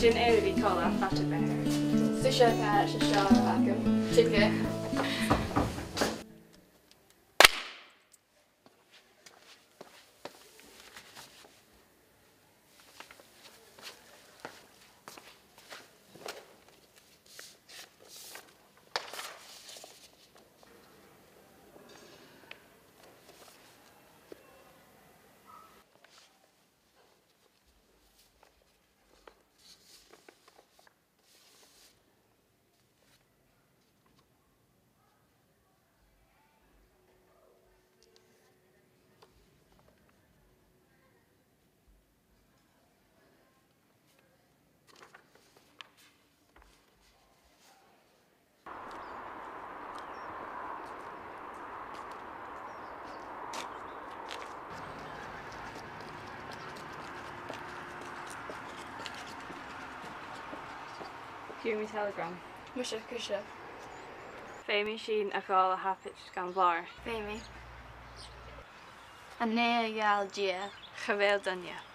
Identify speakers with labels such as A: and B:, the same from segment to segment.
A: Sin éirí chola fatte be.
B: Su se pe
A: Fiúmi telegram.
B: Mu se se.
A: Féimi sin a gáil a hapit gan bhar.
B: Fémi. A né gaal dia.
A: Chavéil danne.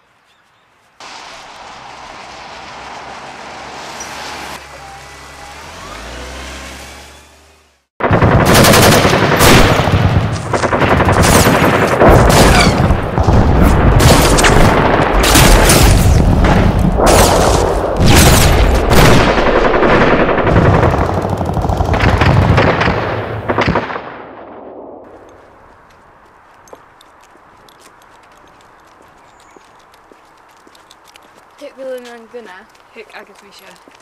B: Cip William yn gynna,
A: hic agos mi eisiau.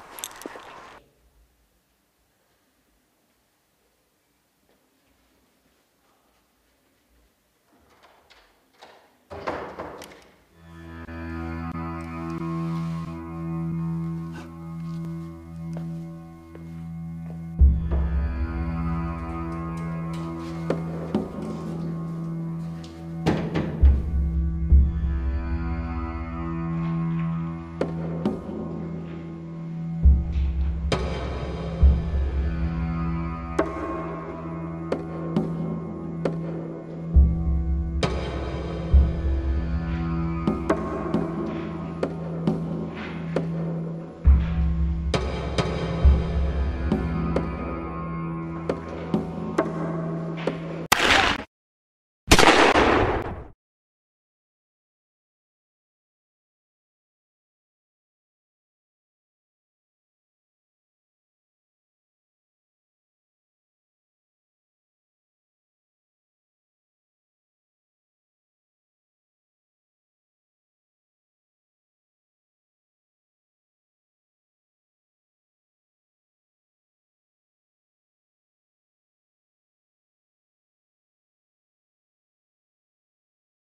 A: Bye.